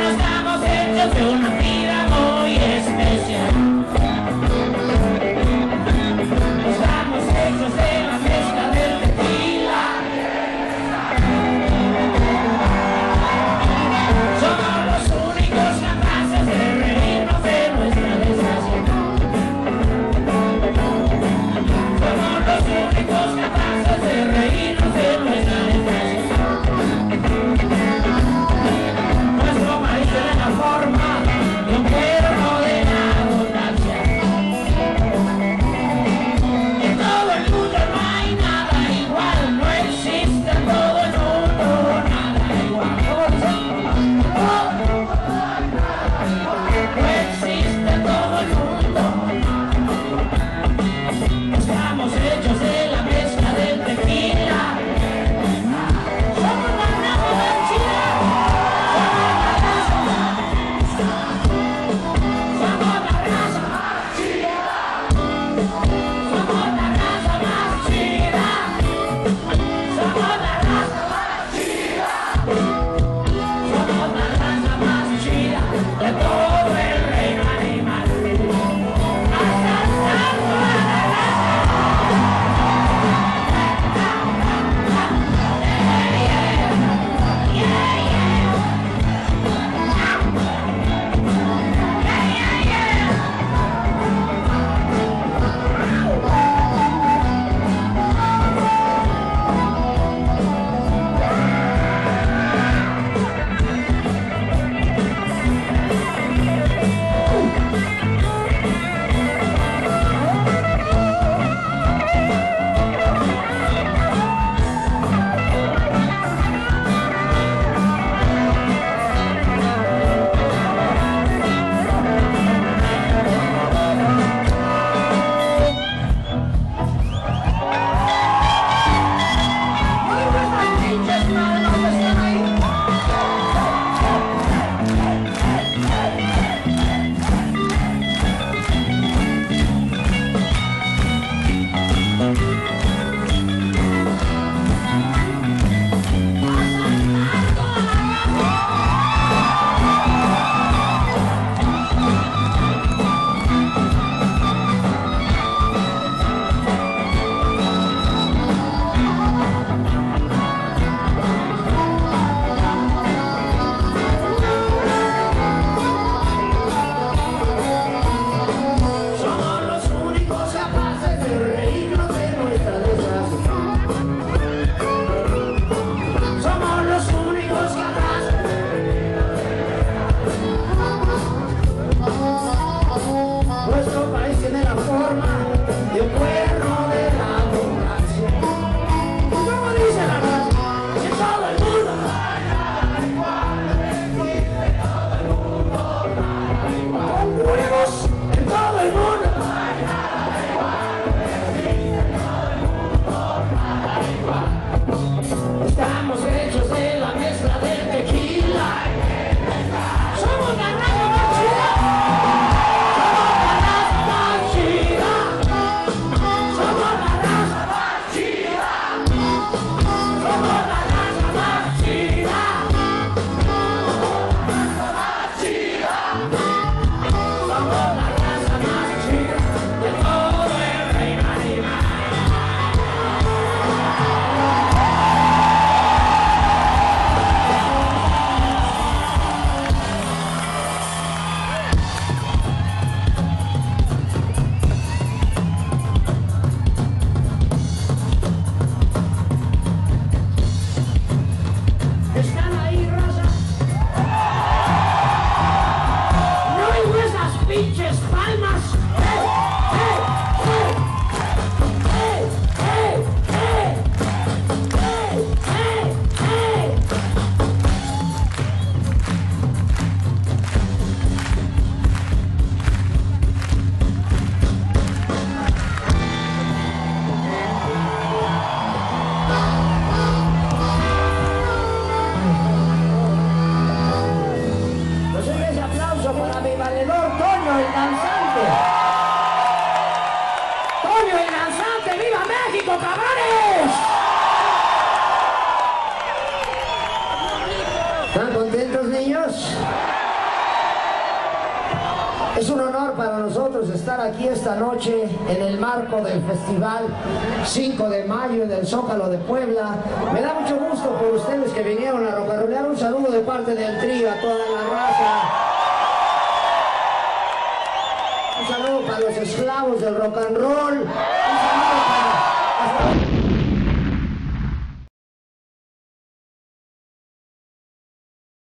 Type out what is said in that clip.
Estamos hechos de una vida muy especial. Para nosotros estar aquí esta noche en el marco del festival 5 de mayo en el Zócalo de Puebla. Me da mucho gusto por ustedes que vinieron a rocarrolear. Un saludo de parte del trío a toda la raza. Un saludo para los esclavos del rock and roll.